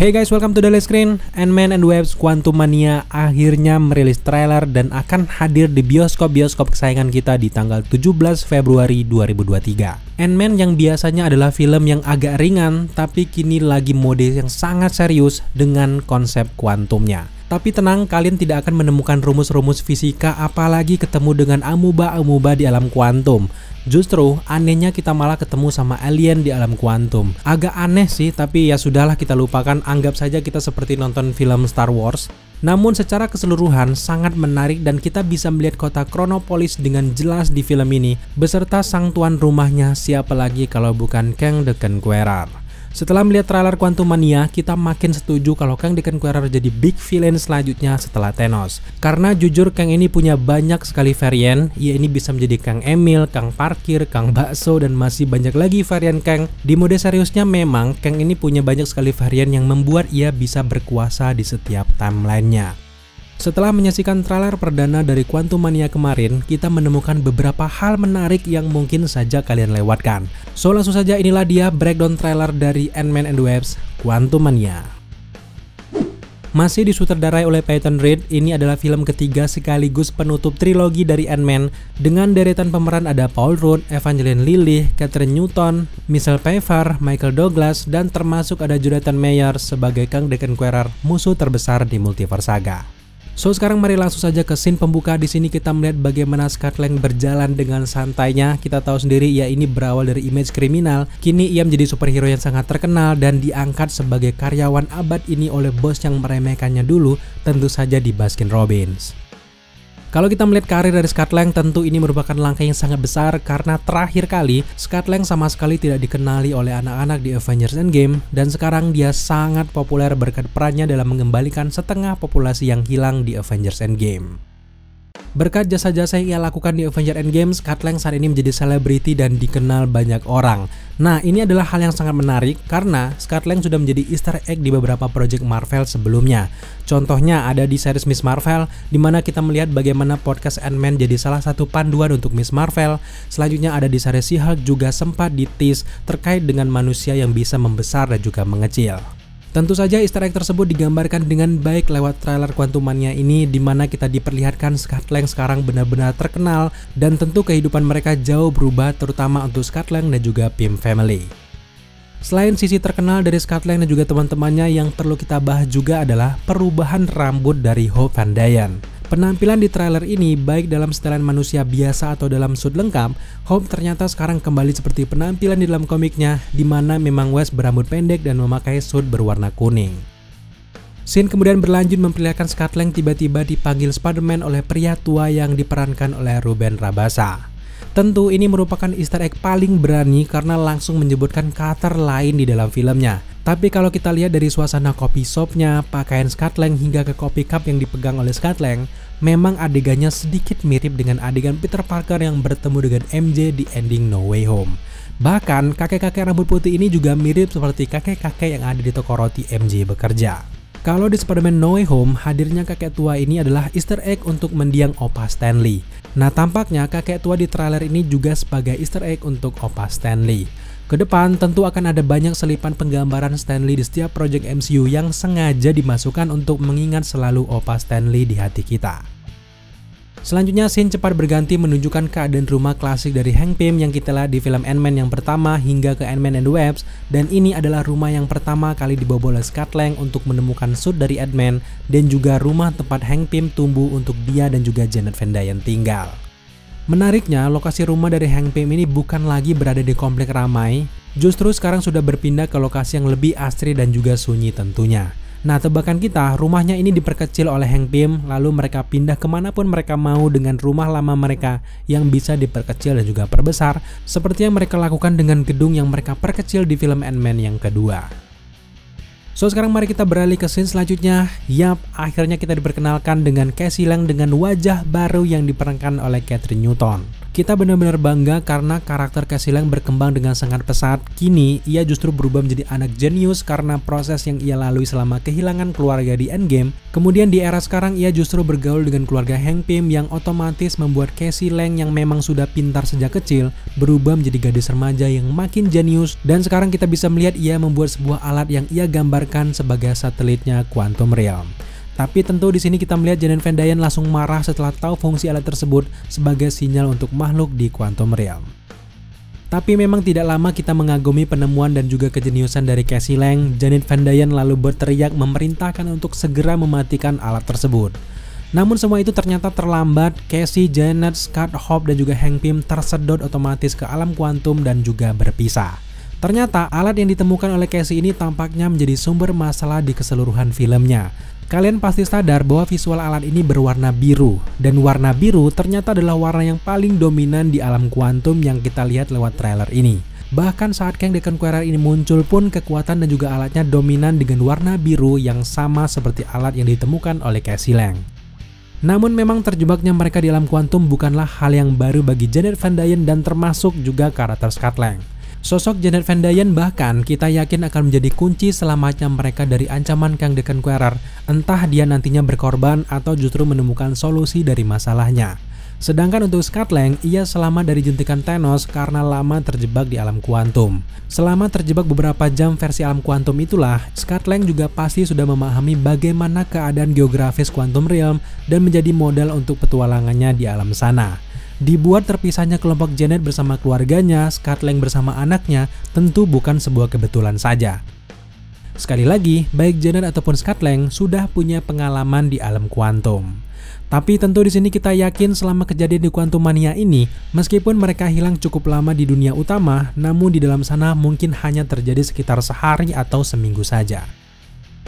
Hey guys, welcome to Daily Screen. Ant-Man and Webs Quantum Mania akhirnya merilis trailer dan akan hadir di bioskop-bioskop kesayangan kita di tanggal 17 Februari 2023. Ant-Man yang biasanya adalah film yang agak ringan, tapi kini lagi mode yang sangat serius dengan konsep kuantumnya. Tapi tenang, kalian tidak akan menemukan rumus-rumus fisika apalagi ketemu dengan amuba-amuba di alam kuantum. Justru anehnya kita malah ketemu sama alien di alam kuantum. Agak aneh sih, tapi ya sudahlah kita lupakan. Anggap saja kita seperti nonton film Star Wars. Namun secara keseluruhan sangat menarik dan kita bisa melihat kota Chronopolis dengan jelas di film ini beserta sang tuan rumahnya siapa lagi kalau bukan Kang the Conqueror. Setelah melihat trailer Quantum Mania, kita makin setuju kalau Kang the Conqueror jadi big villain selanjutnya setelah Thanos. Karena jujur Kang ini punya banyak sekali varian, ia ini bisa menjadi Kang Emil, Kang Parkir, Kang Bakso, dan masih banyak lagi varian Kang. Di mode seriusnya memang Kang ini punya banyak sekali varian yang membuat ia bisa berkuasa di setiap timelinenya. Setelah menyaksikan trailer perdana dari Quantum Mania kemarin, kita menemukan beberapa hal menarik yang mungkin saja kalian lewatkan. So langsung saja inilah dia breakdown trailer dari Ant-Man and the Wasp Quantum Mania. Masih disutradarai oleh Peyton Reed, ini adalah film ketiga sekaligus penutup trilogi dari Ant-Man dengan deretan pemeran ada Paul Rudd, Evangeline Lilly, Catherine Newton, Michelle Pfeiffer, Michael Douglas, dan termasuk ada Jonathan Mayer sebagai Kang the Conqueror, musuh terbesar di Multiverse Saga. So sekarang mari langsung saja ke scene pembuka di sini kita melihat bagaimana Lang berjalan dengan santainya. Kita tahu sendiri ya ini berawal dari image kriminal. Kini ia menjadi superhero yang sangat terkenal dan diangkat sebagai karyawan abad ini oleh bos yang meremehkannya dulu, tentu saja di Baskin Robbins. Kalau kita melihat karir dari Scott Lang, tentu ini merupakan langkah yang sangat besar karena terakhir kali Scott Lang sama sekali tidak dikenali oleh anak-anak di Avengers Endgame dan sekarang dia sangat populer berkat perannya dalam mengembalikan setengah populasi yang hilang di Avengers Endgame. Berkat jasa-jasa yang ia lakukan di Avengers Endgame, Scott Lang saat ini menjadi selebriti dan dikenal banyak orang. Nah, ini adalah hal yang sangat menarik karena Scott Lang sudah menjadi easter egg di beberapa project Marvel sebelumnya. Contohnya ada di series Miss Marvel, di mana kita melihat bagaimana podcast Ant-Man jadi salah satu panduan untuk Miss Marvel. Selanjutnya ada di series She-Hulk juga sempat ditis terkait dengan manusia yang bisa membesar dan juga mengecil. Tentu saja easter egg tersebut digambarkan dengan baik lewat trailer Quantum Mania ini di mana kita diperlihatkan Scott Lang sekarang benar-benar terkenal dan tentu kehidupan mereka jauh berubah terutama untuk Scott Lang dan juga Pym Family. Selain sisi terkenal dari Scott Lang dan juga teman-temannya yang perlu kita bahas juga adalah perubahan rambut dari Hope Van Dyne. Penampilan di trailer ini baik dalam setelan manusia biasa atau dalam suit lengkap, Hope ternyata sekarang kembali seperti penampilan di dalam komiknya di mana memang Wes berambut pendek dan memakai suit berwarna kuning. Scene kemudian berlanjut memperlihatkan Scott Lang tiba-tiba dipanggil Spider-Man oleh pria tua yang diperankan oleh Ruben Rabasa. Tentu ini merupakan easter egg paling berani karena langsung menyebutkan karakter lain di dalam filmnya. Tapi kalau kita lihat dari suasana kopi shopnya, pakaian Scott Lang hingga ke kopi cup yang dipegang oleh Scott Lang, memang adegannya sedikit mirip dengan adegan Peter Parker yang bertemu dengan MJ di ending No Way Home. Bahkan kakek-kakek rambut putih ini juga mirip seperti kakek-kakek yang ada di toko roti MJ bekerja. Kalau di Spider-Man No Way Home, hadirnya kakek tua ini adalah easter egg untuk mendiang Opa Stanley. Nah tampaknya kakek tua di trailer ini juga sebagai easter egg untuk Opa Stanley. Ke depan tentu akan ada banyak selipan penggambaran Stanley di setiap project MCU yang sengaja dimasukkan untuk mengingat selalu opa Stanley di hati kita. Selanjutnya, scene cepat berganti menunjukkan keadaan rumah klasik dari Hank Pym yang kita lihat di film Ant-Man yang pertama hingga ke Ant-Man and the Wasp dan ini adalah rumah yang pertama kali dibobol oleh Scott Lang untuk menemukan suit dari Ant-Man dan juga rumah tempat Hank Pym tumbuh untuk dia dan juga Janet Van Dyne tinggal. Menariknya, lokasi rumah dari Hank Pym ini bukan lagi berada di komplek ramai, justru sekarang sudah berpindah ke lokasi yang lebih asri dan juga sunyi tentunya. Nah tebakan kita, rumahnya ini diperkecil oleh Hank Pym, lalu mereka pindah ke mana pun mereka mau dengan rumah lama mereka yang bisa diperkecil dan juga perbesar, seperti yang mereka lakukan dengan gedung yang mereka perkecil di film Ant-Man yang kedua. So sekarang mari kita beralih ke scene selanjutnya. Yap, akhirnya kita diperkenalkan dengan Casey Lang dengan wajah baru yang diperankan oleh Catherine Newton. Kita benar-benar bangga karena karakter Cassie Lang berkembang dengan sangat pesat. Kini, ia justru berubah menjadi anak jenius karena proses yang ia lalui selama kehilangan keluarga di Endgame. Kemudian di era sekarang, ia justru bergaul dengan keluarga Hank Pym yang otomatis membuat Cassie Lang yang memang sudah pintar sejak kecil berubah menjadi gadis remaja yang makin jenius dan sekarang kita bisa melihat ia membuat sebuah alat yang ia gambarkan sebagai satelitnya Quantum Realm. Tapi tentu di sini kita melihat Janet Van Dyne langsung marah setelah tahu fungsi alat tersebut sebagai sinyal untuk makhluk di Quantum Realm. Tapi memang tidak lama kita mengagumi penemuan dan juga kejeniusan dari Cassie Lang, Janet Van Dyne lalu berteriak memerintahkan untuk segera mematikan alat tersebut. Namun semua itu ternyata terlambat, Cassie, Janet, Scott, Hope, dan juga Hank Pym tersedot otomatis ke alam kuantum dan juga berpisah. Ternyata alat yang ditemukan oleh Casey ini tampaknya menjadi sumber masalah di keseluruhan filmnya. Kalian pasti sadar bahwa visual alat ini berwarna biru, dan warna biru ternyata adalah warna yang paling dominan di alam kuantum yang kita lihat lewat trailer ini. Bahkan saat Kang Deconqueror ini muncul pun kekuatan dan juga alatnya dominan dengan warna biru yang sama seperti alat yang ditemukan oleh Cassie Lang. Namun memang terjebaknya mereka di alam kuantum bukanlah hal yang baru bagi Janet Van Dyne dan termasuk juga karakter Scott Lang. Sosok Janet Van Dyne bahkan kita yakin akan menjadi kunci selamatnya mereka dari ancaman Kang Dekan Quarer, entah dia nantinya berkorban atau justru menemukan solusi dari masalahnya. Sedangkan untuk Scott Lang, ia selamat dari jentikan Thanos karena lama terjebak di alam kuantum. Selama terjebak beberapa jam versi alam kuantum itulah, Scott Lang juga pasti sudah memahami bagaimana keadaan geografis Quantum Realm dan menjadi modal untuk petualangannya di alam sana. Dibuat terpisahnya kelompok Janet bersama keluarganya, Scott Lang bersama anaknya, tentu bukan sebuah kebetulan saja. Sekali lagi, baik Janet ataupun Scott Lang sudah punya pengalaman di alam kuantum. Tapi tentu di sini kita yakin selama kejadian di Quantum Mania ini, meskipun mereka hilang cukup lama di dunia utama, namun di dalam sana mungkin hanya terjadi sekitar sehari atau seminggu saja.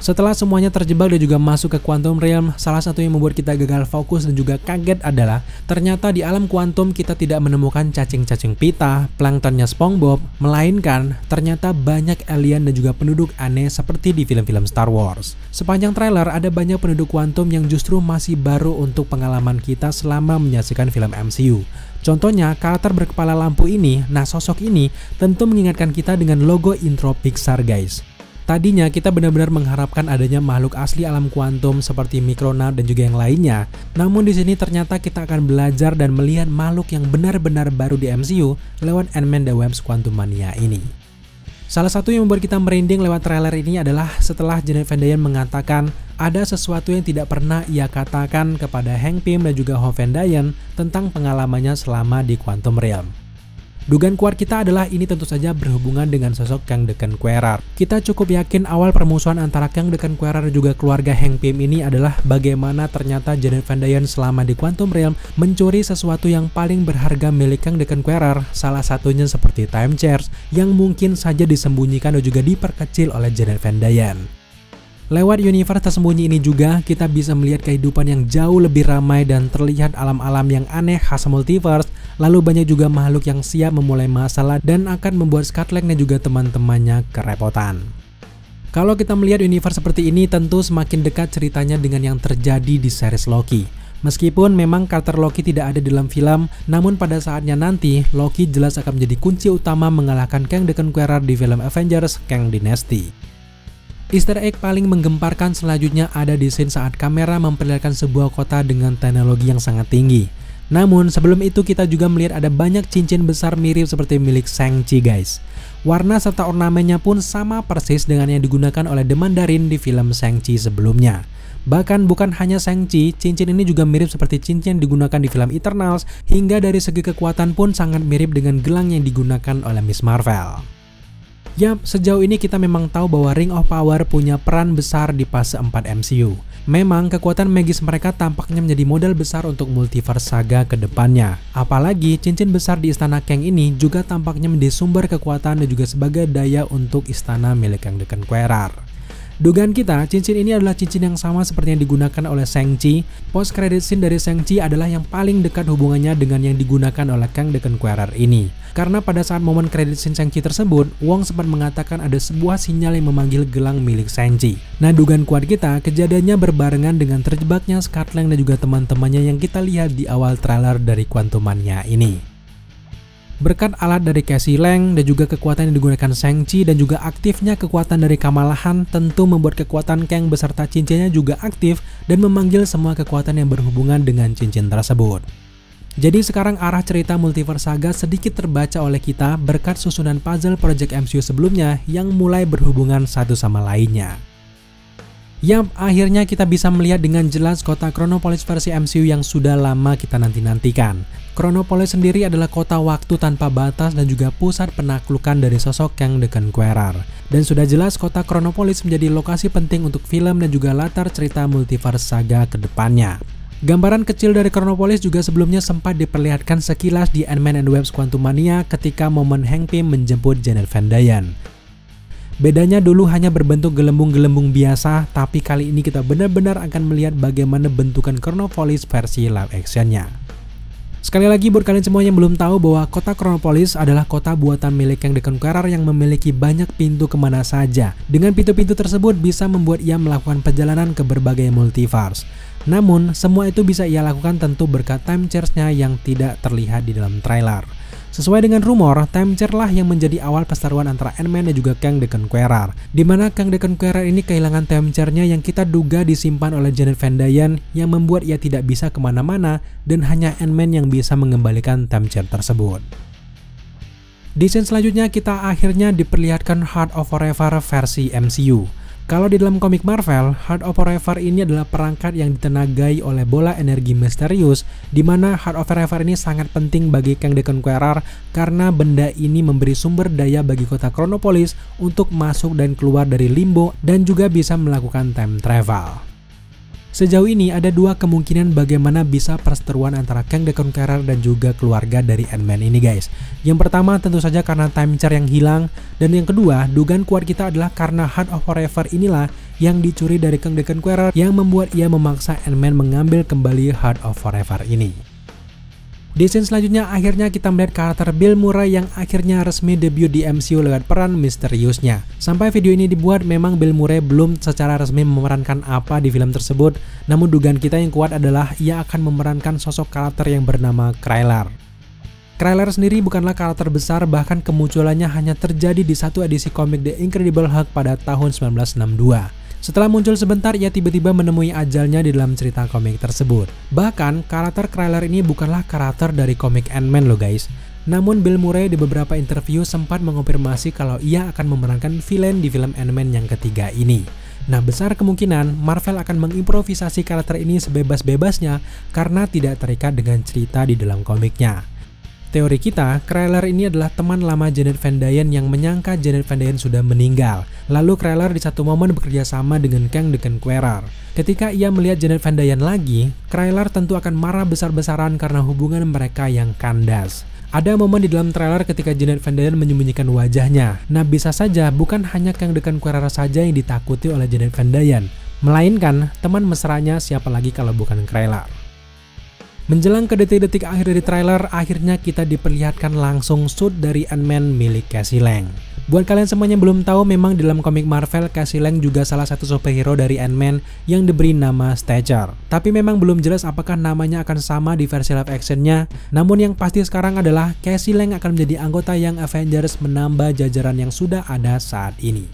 Setelah semuanya terjebak dan juga masuk ke Quantum Realm, salah satu yang membuat kita gagal fokus dan juga kaget adalah ternyata di alam kuantum kita tidak menemukan cacing-cacing pita, planktonnya SpongeBob, melainkan ternyata banyak alien dan juga penduduk aneh seperti di film-film Star Wars. Sepanjang trailer ada banyak penduduk kuantum yang justru masih baru untuk pengalaman kita selama menyaksikan film MCU. Contohnya, karakter berkepala lampu ini, nah sosok ini tentu mengingatkan kita dengan logo intro Pixar guys. Tadinya kita benar-benar mengharapkan adanya makhluk asli alam kuantum seperti Micronaut dan juga yang lainnya. Namun di sini ternyata kita akan belajar dan melihat makhluk yang benar-benar baru di MCU lewat Ant-Man The Wasp Quantum Mania ini. Salah satu yang membuat kita merinding lewat trailer ini adalah setelah Janet Van Dyne mengatakan ada sesuatu yang tidak pernah ia katakan kepada Hank Pym dan juga Ho Van Dyne tentang pengalamannya selama di Quantum Realm. Dugaan kuat kita adalah ini tentu saja berhubungan dengan sosok Kang Dekan Quarar. Kita cukup yakin awal permusuhan antara Kang Dekan Quarar dan juga keluarga Hank Pym ini adalah bagaimana ternyata Janet Van Dyne selama di Quantum Realm mencuri sesuatu yang paling berharga milik Kang Dekan Quarar, salah satunya seperti time chairs yang mungkin saja disembunyikan dan juga diperkecil oleh Janet Van Dyne. Lewat universe tersembunyi ini juga, kita bisa melihat kehidupan yang jauh lebih ramai dan terlihat alam-alam yang aneh khas multiverse, lalu banyak juga makhluk yang siap memulai masalah dan akan membuat Scotland dan juga teman-temannya kerepotan. Kalau kita melihat universe seperti ini, tentu semakin dekat ceritanya dengan yang terjadi di series Loki. Meskipun memang karakter Loki tidak ada dalam film, namun pada saatnya nanti, Loki jelas akan menjadi kunci utama mengalahkan Kang the Conqueror di film Avengers Kang Dynasty. Easter egg paling menggemparkan selanjutnya ada di scene saat kamera memperlihatkan sebuah kota dengan teknologi yang sangat tinggi. Namun sebelum itu kita juga melihat ada banyak cincin besar mirip seperti milik Shang-Chi guys. Warna serta ornamennya pun sama persis dengan yang digunakan oleh The Mandarin di film Shang-Chi sebelumnya. Bahkan bukan hanya Shang-Chi, cincin ini juga mirip seperti cincin yang digunakan di film Eternals, hingga dari segi kekuatan pun sangat mirip dengan gelang yang digunakan oleh Miss Marvel. Ya, sejauh ini kita memang tahu bahwa Ring of Power punya peran besar di fase 4 MCU. Memang kekuatan magis mereka tampaknya menjadi modal besar untuk multiverse saga ke depannya. Apalagi cincin besar di istana Kang ini juga tampaknya menjadi sumber kekuatan dan juga sebagai daya untuk istana milik Kang Dekan Quarar. Dugaan kita, cincin ini adalah cincin yang sama seperti yang digunakan oleh Shang-Chi. Post credit scene dari Shang-Chi adalah yang paling dekat hubungannya dengan yang digunakan oleh Kang The Conqueror ini. Karena pada saat momen credit scene Shang-Chi tersebut, Wong sempat mengatakan ada sebuah sinyal yang memanggil gelang milik Shang-Chi. Nah, dugaan kuat kita, kejadiannya berbarengan dengan terjebaknya Lang dan juga teman-temannya yang kita lihat di awal trailer dari Quantum Mania ini. Berkat alat dari Cassie Lang dan juga kekuatan yang digunakan Shang-Chi dan juga aktifnya kekuatan dari Kamalahan tentu membuat kekuatan Kang beserta cincinnya juga aktif dan memanggil semua kekuatan yang berhubungan dengan cincin tersebut. Jadi sekarang arah cerita Multiverse Saga sedikit terbaca oleh kita berkat susunan puzzle Project MCU sebelumnya yang mulai berhubungan satu sama lainnya. Yap, akhirnya kita bisa melihat dengan jelas kota Chronopolis versi MCU yang sudah lama kita nanti-nantikan. Chronopolis sendiri adalah kota waktu tanpa batas dan juga pusat penaklukan dari sosok Kang the Conqueror. Dan sudah jelas kota Chronopolis menjadi lokasi penting untuk film dan juga latar cerita multiverse saga ke depannya. Gambaran kecil dari Chronopolis juga sebelumnya sempat diperlihatkan sekilas di Ant-Man and Wasp Quantumania ketika momen Hank Pym menjemput Janet Van Dyne. Bedanya dulu hanya berbentuk gelembung-gelembung biasa, tapi kali ini kita benar-benar akan melihat bagaimana bentukan Chronopolis versi live actionnya. Sekali lagi buat kalian semua yang belum tahu bahwa kota Chronopolis adalah kota buatan milik yang The Conqueror yang memiliki banyak pintu ke mana saja. Dengan pintu-pintu tersebut bisa membuat ia melakukan perjalanan ke berbagai multiverse. Namun, semua itu bisa ia lakukan tentu berkat time charge-nya yang tidak terlihat di dalam trailer. Sesuai dengan rumor, Time Chair lah yang menjadi awal perseteruan antara Ant-Man dan juga Kang the Conqueror. Di mana Kang the Conqueror ini kehilangan Time Chair-nya yang kita duga disimpan oleh Janet Van Dyne yang membuat ia tidak bisa ke mana-mana dan hanya Ant-Man yang bisa mengembalikan Time Chair tersebut. Di scene selanjutnya kita akhirnya diperlihatkan Heart of Forever versi MCU. Kalau di dalam komik Marvel, Heart of Forever ini adalah perangkat yang ditenagai oleh bola energi misterius, di mana Heart of Forever ini sangat penting bagi Kang the Conqueror karena benda ini memberi sumber daya bagi kota Chronopolis untuk masuk dan keluar dari limbo dan juga bisa melakukan time travel. Sejauh ini ada dua kemungkinan bagaimana bisa perseteruan antara Kang the Conqueror dan juga keluarga dari Ant-Man ini guys. Yang pertama tentu saja karena time chair yang hilang dan yang kedua dugaan kuat kita adalah karena Heart of Forever inilah yang dicuri dari Kang the Conqueror yang membuat ia memaksa Ant-Man mengambil kembali Heart of Forever ini. Di scene selanjutnya akhirnya kita melihat karakter Bill Murray yang akhirnya resmi debut di MCU lewat peran misteriusnya. Sampai video ini dibuat memang Bill Murray belum secara resmi memerankan apa di film tersebut, namun dugaan kita yang kuat adalah ia akan memerankan sosok karakter yang bernama Krylar. Krylar sendiri bukanlah karakter besar bahkan kemunculannya hanya terjadi di satu edisi komik The Incredible Hulk pada tahun 1962. Setelah muncul sebentar, ia tiba-tiba menemui ajalnya di dalam cerita komik tersebut. Bahkan, karakter Kryler ini bukanlah karakter dari komik Ant-Man loh guys. Namun Bill Murray di beberapa interview sempat mengonfirmasi kalau ia akan memerankan villain di film Ant-Man yang ketiga ini. Nah, besar kemungkinan Marvel akan mengimprovisasi karakter ini sebebas-bebasnya karena tidak terikat dengan cerita di dalam komiknya. Teori kita, Kryler ini adalah teman lama Janet Van Dyne yang menyangka Janet Van Dyne sudah meninggal. Lalu Kryler di satu momen bekerja sama dengan Kang the Conqueror. Ketika ia melihat Janet Van Dyne lagi, Kryler tentu akan marah besar-besaran karena hubungan mereka yang kandas. Ada momen di dalam trailer ketika Janet Van Dyne menyembunyikan wajahnya. Nah bisa saja bukan hanya Kang the Conqueror saja yang ditakuti oleh Janet Van Dyne, melainkan teman mesranya siapa lagi kalau bukan Kryler. Menjelang ke detik-detik akhir dari trailer, akhirnya kita diperlihatkan langsung suit dari Ant-Man milik Cassie Lang. Buat kalian semuanya belum tahu, memang dalam komik Marvel, Cassie Lang juga salah satu superhero dari Ant-Man yang diberi nama Stature. Tapi memang belum jelas apakah namanya akan sama di versi live actionnya. Namun yang pasti sekarang adalah Cassie Lang akan menjadi anggota yang Avengers menambah jajaran yang sudah ada saat ini.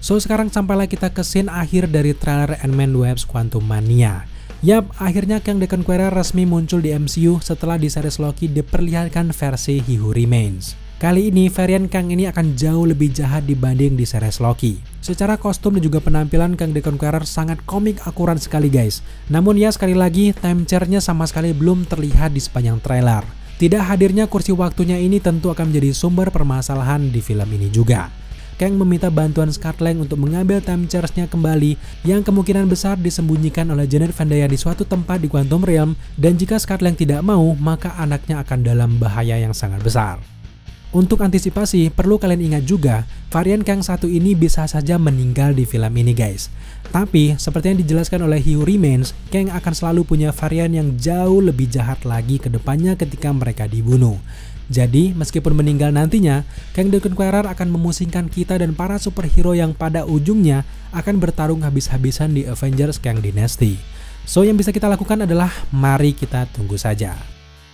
So sekarang sampailah kita ke scene akhir dari trailer Ant-Man Webs Quantum Mania. Yap, akhirnya Kang the Conqueror resmi muncul di MCU setelah di series Loki diperlihatkan versi He Who Remains. Kali ini varian Kang ini akan jauh lebih jahat dibanding di series Loki. Secara kostum dan juga penampilan Kang the Conqueror sangat komik akurat sekali guys. Namun ya sekali lagi time chair-nya sama sekali belum terlihat di sepanjang trailer. Tidak hadirnya kursi waktunya ini tentu akan menjadi sumber permasalahan di film ini juga. Kang meminta bantuan Lang untuk mengambil time charge-nya kembali yang kemungkinan besar disembunyikan oleh Janet Van Dyne di suatu tempat di Quantum Realm dan jika Lang tidak mau, maka anaknya akan dalam bahaya yang sangat besar. Untuk antisipasi, perlu kalian ingat juga, varian Kang satu ini bisa saja meninggal di film ini guys. Tapi, seperti yang dijelaskan oleh Hugh Remains, Kang akan selalu punya varian yang jauh lebih jahat lagi ke depannya ketika mereka dibunuh. Jadi, meskipun meninggal nantinya, Kang the Conqueror akan memusingkan kita dan para superhero yang pada ujungnya akan bertarung habis-habisan di Avengers Kang Dynasty. So, yang bisa kita lakukan adalah mari kita tunggu saja.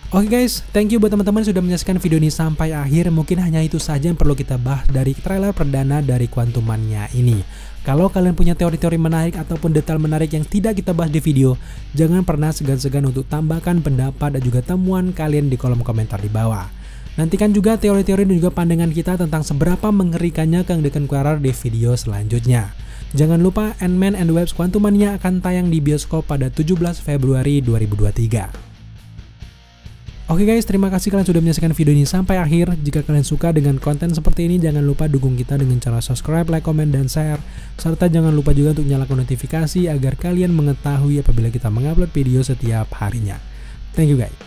Oke guys, thank you buat teman-teman sudah menyaksikan video ini sampai akhir. Mungkin hanya itu saja yang perlu kita bahas dari trailer perdana dari Quantum ini. Kalau kalian punya teori-teori menarik ataupun detail menarik yang tidak kita bahas di video, jangan pernah segan-segan untuk tambahkan pendapat dan juga temuan kalian di kolom komentar di bawah. Nantikan juga teori-teori dan juga pandangan kita tentang seberapa mengerikannya Kang Dekan Quarter di video selanjutnya. Jangan lupa Ant-Man and Webs Quantum Mania akan tayang di bioskop pada 17 Februari 2023. Oke guys, terima kasih kalian sudah menyaksikan video ini sampai akhir. Jika kalian suka dengan konten seperti ini, jangan lupa dukung kita dengan cara subscribe, like, komen, dan share. Serta jangan lupa juga untuk nyalakan notifikasi agar kalian mengetahui apabila kita mengupload video setiap harinya. Thank you guys.